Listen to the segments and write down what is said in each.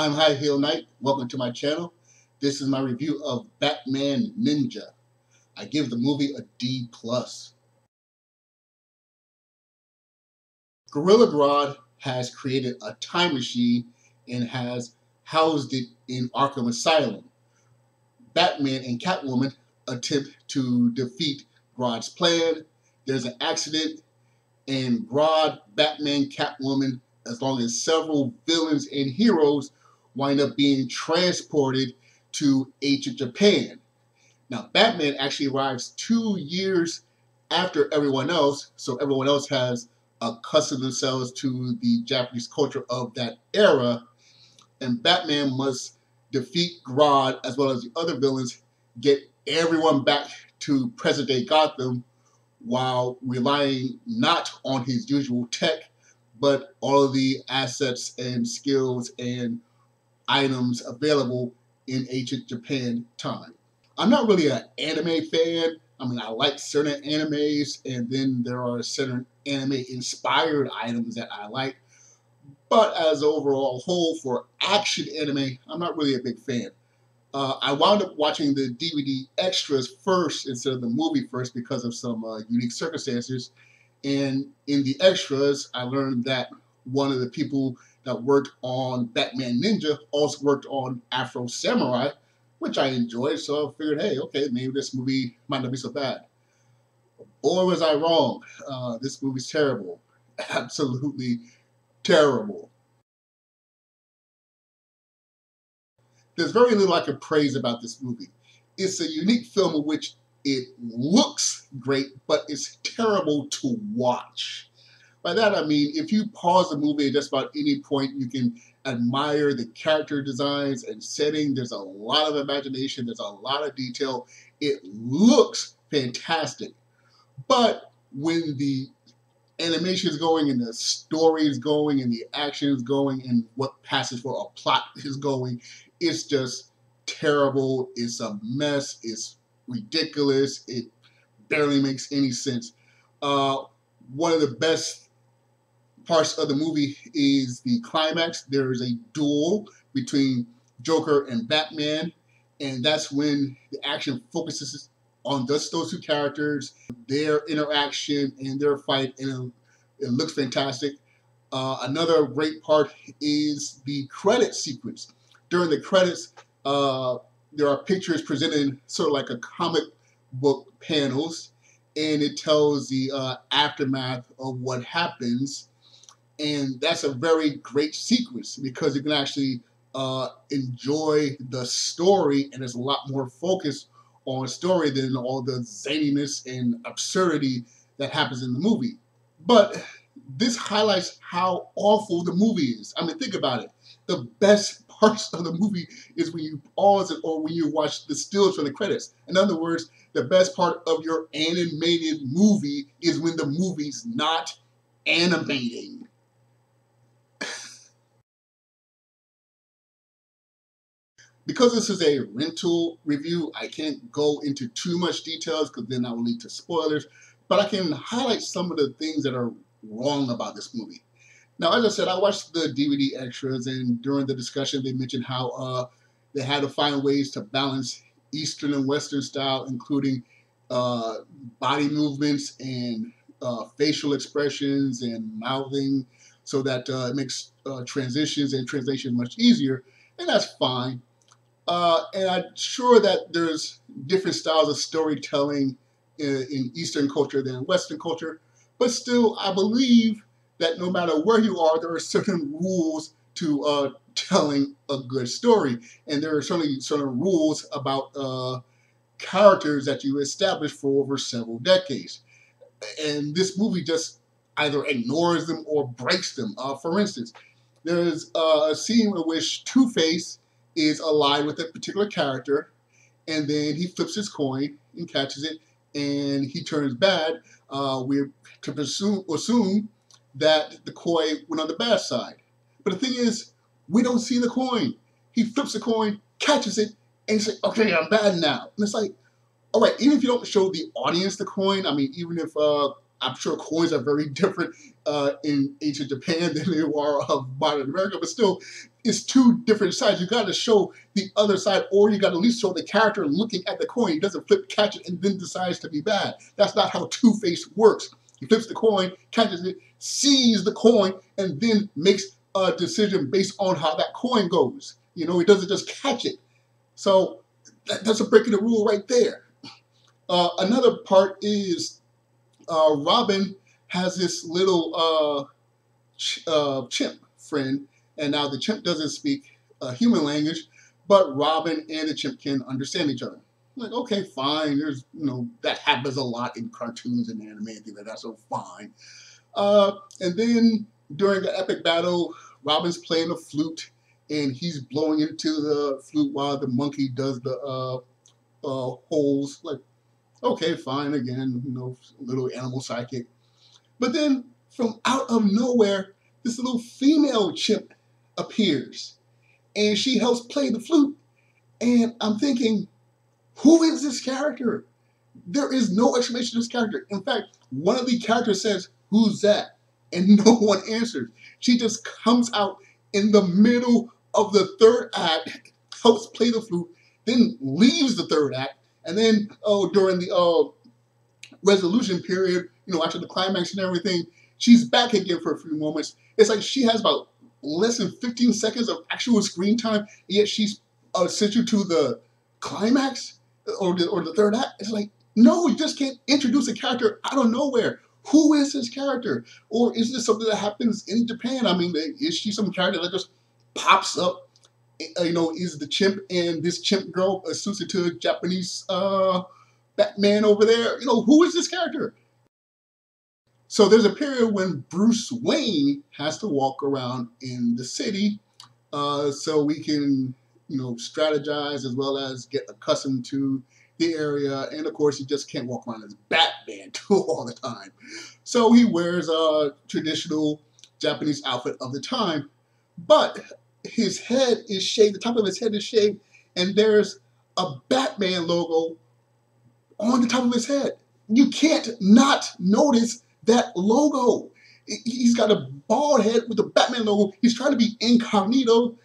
I'm High Heel Knight. Welcome to my channel. This is my review of Batman Ninja. I give the movie a D+. Gorilla Grodd has created a time machine and has housed it in Arkham Asylum. Batman and Catwoman attempt to defeat Grodd's plan. There's an accident, and Grodd, Batman, Catwoman, as long as several villains and heroes wind up being transported to ancient Japan. Now, Batman actually arrives two years after everyone else, so everyone else has accustomed themselves to the Japanese culture of that era, and Batman must defeat Grodd as well as the other villains, get everyone back to present day Gotham while relying not on his usual tech, but all of the assets and skills and items available in ancient Japan time. I'm not really an anime fan. I mean, I like certain animes, and then there are certain anime inspired items that I like. But as overall whole for action anime, I'm not really a big fan. Uh, I wound up watching the DVD extras first instead of the movie first because of some uh, unique circumstances. And in the extras, I learned that one of the people that worked on Batman Ninja also worked on Afro Samurai, which I enjoyed. So I figured, hey, okay, maybe this movie might not be so bad. Boy, was I wrong. Uh, this movie's terrible. Absolutely terrible. There's very little I can praise about this movie. It's a unique film in which it looks great, but it's terrible to watch. By that I mean, if you pause the movie at just about any point, you can admire the character designs and setting. There's a lot of imagination, there's a lot of detail. It looks fantastic. But when the animation is going and the story is going and the action is going and what passes for a plot is going, it's just terrible. It's a mess. It's ridiculous. It barely makes any sense. Uh, one of the best parts of the movie is the climax. There is a duel between Joker and Batman, and that's when the action focuses on just those two characters, their interaction and their fight, and it, it looks fantastic. Uh, another great part is the credit sequence. During the credits, uh, there are pictures presented sort of like a comic book panels, and it tells the uh, aftermath of what happens. And that's a very great sequence because you can actually uh, enjoy the story, and there's a lot more focus on story than all the zaniness and absurdity that happens in the movie. But this highlights how awful the movie is. I mean, think about it. The best parts of the movie is when you pause it or when you watch the stills from the credits. In other words, the best part of your animated movie is when the movie's not animating. Because this is a rental review, I can't go into too much details because then that will lead to spoilers, but I can highlight some of the things that are wrong about this movie. Now, as I said, I watched the DVD extras, and during the discussion, they mentioned how uh, they had to find ways to balance Eastern and Western style, including uh, body movements and uh, facial expressions and mouthing, so that uh, it makes uh, transitions and translation much easier, and that's fine. Uh, and I'm sure that there's different styles of storytelling in, in Eastern culture than Western culture, but still, I believe that no matter where you are, there are certain rules to uh, telling a good story, and there are certainly certain rules about uh, characters that you establish for over several decades. And this movie just either ignores them or breaks them. Uh, for instance, there's uh, a scene in which Two Face is allied with a particular character, and then he flips his coin and catches it, and he turns bad. Uh, we're to presume, assume that the coin went on the bad side. But the thing is, we don't see the coin. He flips the coin, catches it, and he's like, okay, I'm bad now. And it's like, all right, even if you don't show the audience the coin, I mean, even if uh, I'm sure coins are very different uh, in ancient Japan than they are of modern America, but still, it's two different sides. You got to show the other side, or you got to at least show the character looking at the coin. He doesn't flip, catch it, and then decides to be bad. That's not how Two Face works. He flips the coin, catches it, sees the coin, and then makes a decision based on how that coin goes. You know, he doesn't just catch it. So that, that's a break of the rule right there. Uh, another part is uh, Robin has this little uh, ch uh, chimp friend, and now the chimp doesn't speak uh, human language, but Robin and the chimp can understand each other. Like, okay, fine. There's, you know, that happens a lot in cartoons and anime and things like that, so fine. Uh, and then during the epic battle, Robin's playing a flute and he's blowing into the flute while the monkey does the uh, uh, holes. Like, okay, fine, again, you know, little animal psychic. But then from out of nowhere, this little female chimp appears and she helps play the flute. And I'm thinking, who is this character? There is no explanation of this character. In fact, one of the characters says, Who's that? And no one answers. She just comes out in the middle of the third act, helps play the flute, then leaves the third act, and then oh, during the uh, resolution period, you know, after the climax and everything, she's back again for a few moments. It's like she has about less than 15 seconds of actual screen time, yet she's uh, sent you to the climax or the, or the third act. It's like, no, you just can't introduce a character out of nowhere. Who is this character? Or is this something that happens in Japan? I mean, is she some character that just pops up? Uh, you know, is the chimp and this chimp girl a Japanese uh, Batman over there? You know, who is this character? So there's a period when Bruce Wayne has to walk around in the city uh, so we can, you know, strategize as well as get accustomed to the area. And of course, he just can't walk around as Batman too all the time. So he wears a traditional Japanese outfit of the time, but his head is shaved, the top of his head is shaved, and there's a Batman logo on the top of his head. You can't not notice that logo. He's got a bald head with the Batman logo. He's trying to be incognito.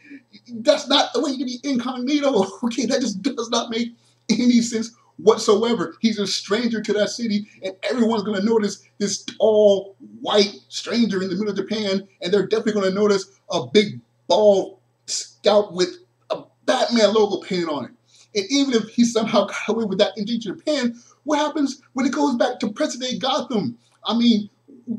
That's not the way you can be incognito. Okay, that just does not make any sense whatsoever. He's a stranger to that city, and everyone's going to notice this tall, white stranger in the middle of Japan, and they're definitely going to notice a big bald scout with a Batman logo painted on it. And even if he somehow got away with that in Japan, what happens when it goes back to present day Gotham? I mean,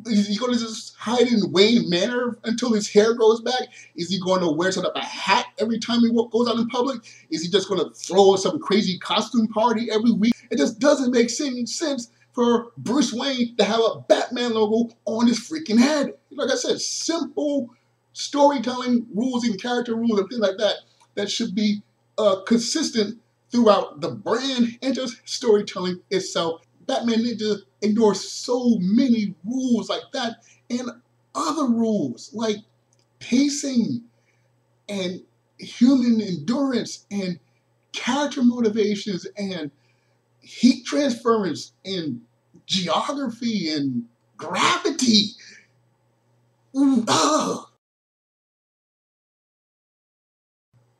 is he going to just hide in Wayne Manor until his hair grows back? Is he going to wear sort of a hat every time he goes out in public? Is he just going to throw some crazy costume party every week? It just doesn't make any sense for Bruce Wayne to have a Batman logo on his freaking head. Like I said, simple storytelling rules and character rules and things like that that should be uh, consistent throughout the brand and just storytelling itself Batman Ninja ignores so many rules like that and other rules like pacing and human endurance and character motivations and heat transference and geography and gravity. Ugh. Ah.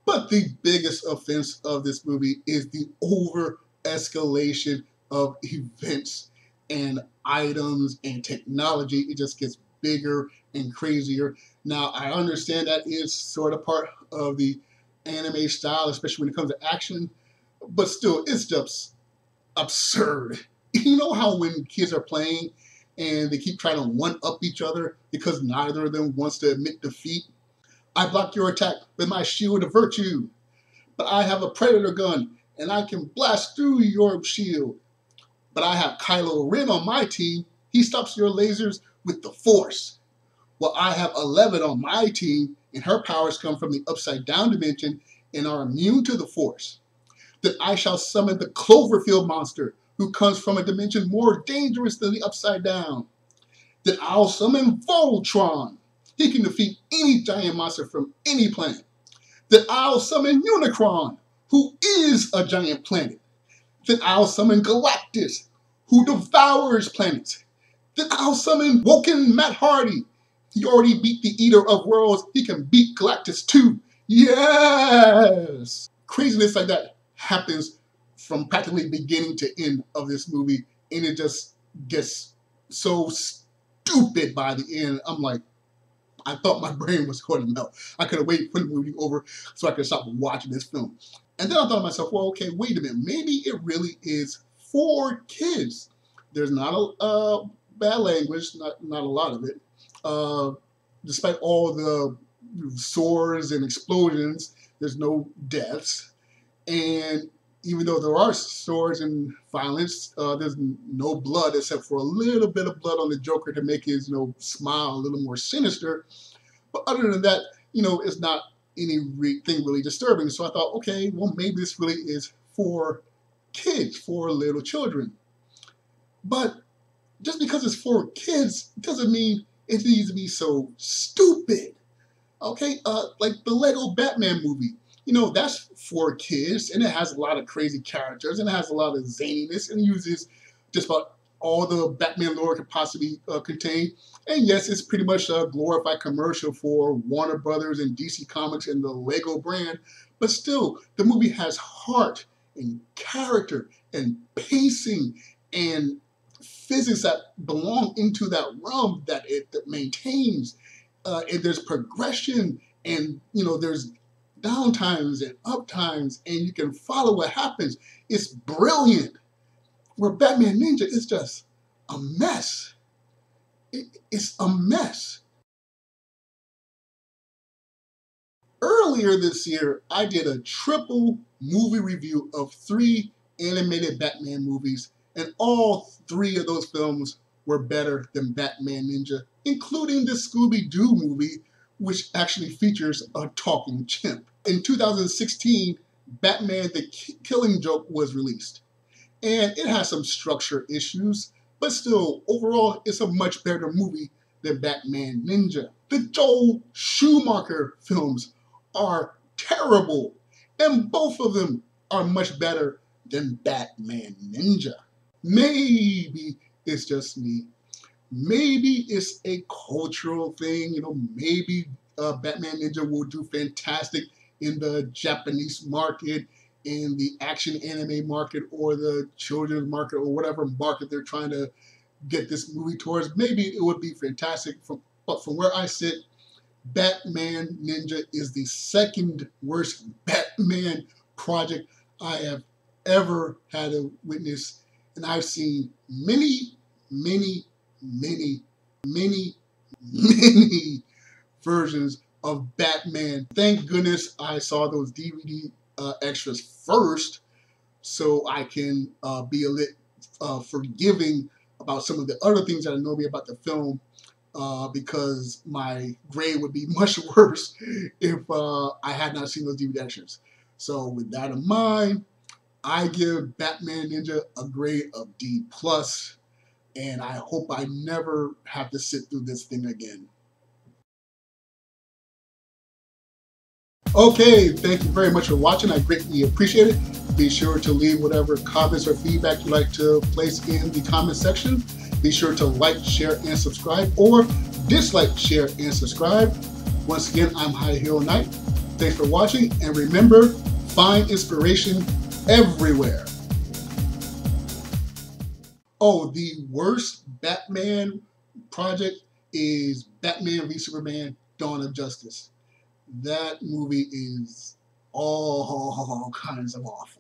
But the biggest offense of this movie is the over escalation of events and items and technology. It just gets bigger and crazier. Now, I understand that is sort of part of the anime style, especially when it comes to action, but still, it's just absurd. You know how when kids are playing and they keep trying to one up each other because neither of them wants to admit defeat? I block your attack with my shield of virtue, but I have a predator gun and I can blast through your shield but I have Kylo Ren on my team. He stops your lasers with the Force. Well, I have Eleven on my team, and her powers come from the upside down dimension and are immune to the Force. Then I shall summon the Cloverfield monster, who comes from a dimension more dangerous than the upside down. Then I'll summon Voltron. He can defeat any giant monster from any planet. Then I'll summon Unicron, who is a giant planet. Then I'll summon Galactus, who devours planets. Then I'll summon Woken Matt Hardy. He already beat the Eater of Worlds. He can beat Galactus too. yes! Craziness like that happens from practically beginning to end of this movie, and it just gets so stupid by the end. I'm like, I thought my brain was going to melt. I could have waited for the movie over so I could stop watching this film. And then I thought to myself, well, okay, wait a minute. Maybe it really is for kids. There's not a uh, bad language, not not a lot of it. Uh, despite all the swords and explosions, there's no deaths. And even though there are swords and violence, uh, there's no blood except for a little bit of blood on the Joker to make his, you know, smile a little more sinister. But other than that, you know, it's not anything really disturbing. So I thought, okay, well, maybe this really is for kids, for little children. But just because it's for kids doesn't mean it needs to be so stupid. Okay, uh, like the Lego Batman movie you know, that's for kids and it has a lot of crazy characters and it has a lot of zaniness and uses just about all the Batman lore could possibly uh, contain. And yes, it's pretty much a glorified commercial for Warner Brothers and DC Comics and the Lego brand, but still, the movie has heart and character and pacing and physics that belong into that realm that it that maintains. Uh, and there's progression and you know there's downtimes and uptimes and you can follow what happens. It's brilliant. Where Batman Ninja is just a mess. It, it's a mess. Earlier this year, I did a triple movie review of three animated Batman movies, and all three of those films were better than Batman Ninja, including the Scooby Doo movie, which actually features a talking chimp. In 2016, Batman the Killing Joke was released. And it has some structure issues, but still, overall, it's a much better movie than Batman Ninja. The Joel Schumacher films are terrible, and both of them are much better than Batman Ninja. Maybe it's just me, maybe it's a cultural thing. You know, maybe uh, Batman Ninja will do fantastic in the Japanese market, in the action anime market, or the children's market, or whatever market they're trying to get this movie towards. Maybe it would be fantastic. From, but from where I sit, Batman Ninja is the second worst Batman project I have ever had to witness. And I've seen many, many, many, many, many versions of Batman. Thank goodness I saw those DVD uh, extras first so I can uh, be a little uh, forgiving about some of the other things that annoy me about the film uh, because my grade would be much worse if uh, I had not seen those DVD extras. So with that in mind, I give Batman Ninja a grade of D plus and I hope I never have to sit through this thing again. Okay, thank you very much for watching. I greatly appreciate it. Be sure to leave whatever comments or feedback you'd like to place in the comment section. Be sure to like, share, and subscribe, or dislike, share, and subscribe. Once again, I'm High Heel Knight. Thanks for watching, and remember, find inspiration everywhere. Oh, the worst Batman project is Batman v Superman Dawn of Justice. That movie is all kinds of awful.